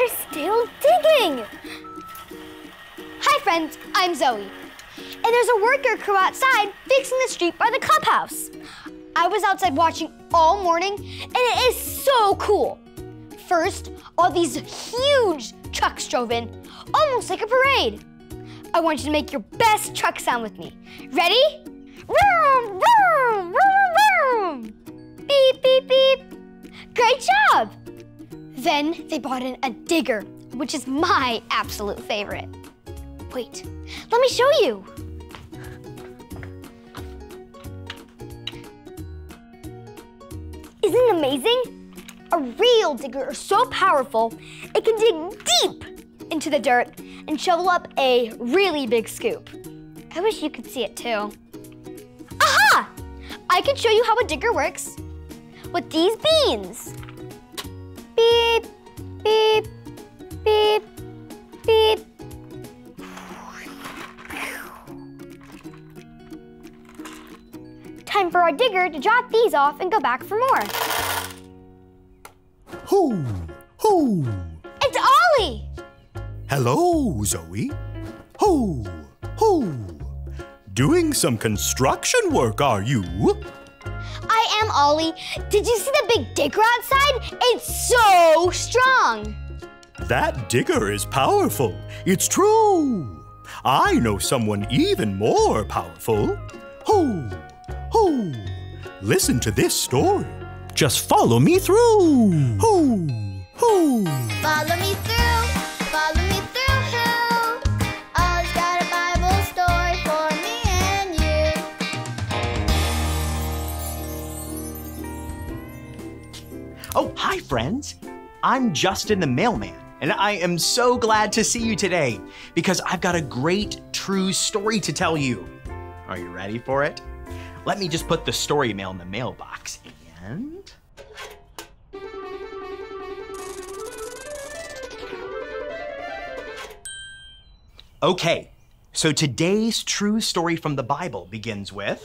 They're still digging! Hi, friends. I'm Zoe. And there's a worker crew outside fixing the street by the clubhouse. I was outside watching all morning, and it is so cool. First, all these huge trucks drove in, almost like a parade. I want you to make your best truck sound with me. Ready? Vroom, vroom, vroom, vroom. Beep, beep, beep. Great job! Then they brought in a digger, which is my absolute favorite. Wait, let me show you. Isn't it amazing? A real digger is so powerful, it can dig deep into the dirt and shovel up a really big scoop. I wish you could see it too. Aha! I can show you how a digger works with these beans. Our digger to drop these off and go back for more. Hoo! Hoo! It's Ollie! Hello, Zoe. Hoo! Hoo! Doing some construction work, are you? I am Ollie. Did you see the big digger outside? It's so strong. That digger is powerful. It's true. I know someone even more powerful. Hoo! Hoo! Listen to this story. Just follow me through. Hoo! Hoo! Follow me through, follow me through hell. Ollie's got a Bible story for me and you. Oh, hi, friends. I'm Justin the mailman, and I am so glad to see you today because I've got a great true story to tell you. Are you ready for it? Let me just put the story mail in the mailbox and. Okay, so today's true story from the Bible begins with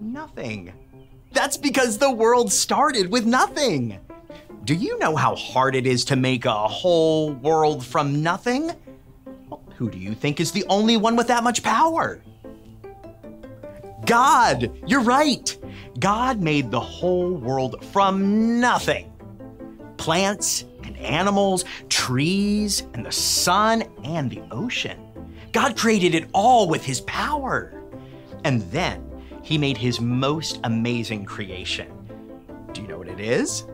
nothing. That's because the world started with nothing. Do you know how hard it is to make a whole world from nothing? Well, who do you think is the only one with that much power? God! You're right! God made the whole world from nothing. Plants and animals, trees and the sun and the ocean. God created it all with his power. And then he made his most amazing creation. Do you know what it is?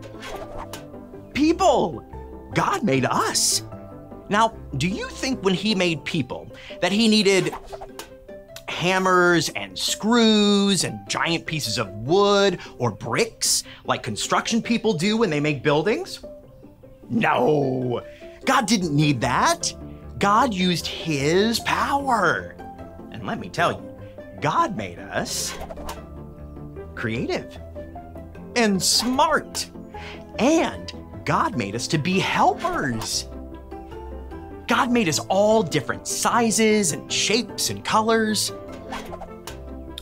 People! God made us. Now, do you think when he made people that he needed hammers and screws and giant pieces of wood or bricks like construction people do when they make buildings? No, God didn't need that. God used his power. And let me tell you, God made us creative and smart. And God made us to be helpers. God made us all different sizes and shapes and colors.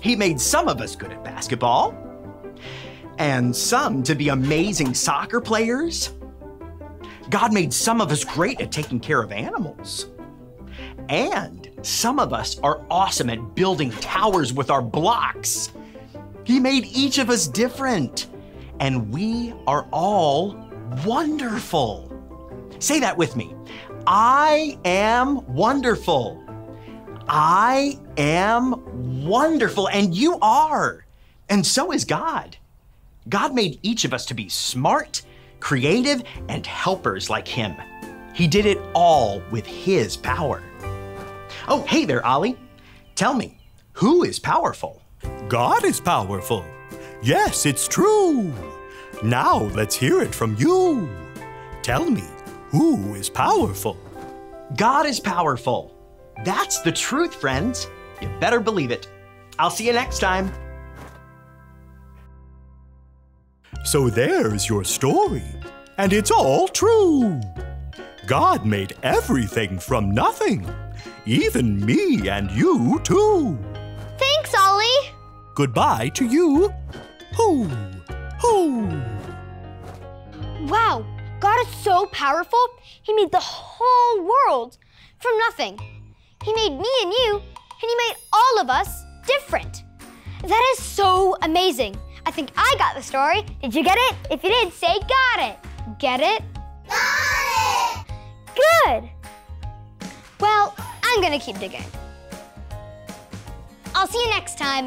He made some of us good at basketball, and some to be amazing soccer players. God made some of us great at taking care of animals. And some of us are awesome at building towers with our blocks. He made each of us different, and we are all wonderful. Say that with me. I am wonderful. I am wonderful, and you are. And so is God. God made each of us to be smart, creative, and helpers like Him. He did it all with His power. Oh, hey there, Ollie. Tell me, who is powerful? God is powerful. Yes, it's true. Now let's hear it from you. Tell me, who is powerful? God is powerful. That's the truth, friends. You better believe it. I'll see you next time. So there's your story. And it's all true. God made everything from nothing, even me and you, too. Thanks, Ollie. Goodbye to you. Hoo, hoo. Wow, God is so powerful. He made the whole world from nothing. He made me and you, and He made all of us different. That is so amazing. I think I got the story. Did you get it? If you did, say got it. Get it? Got it! Good. Well, I'm gonna keep digging. I'll see you next time.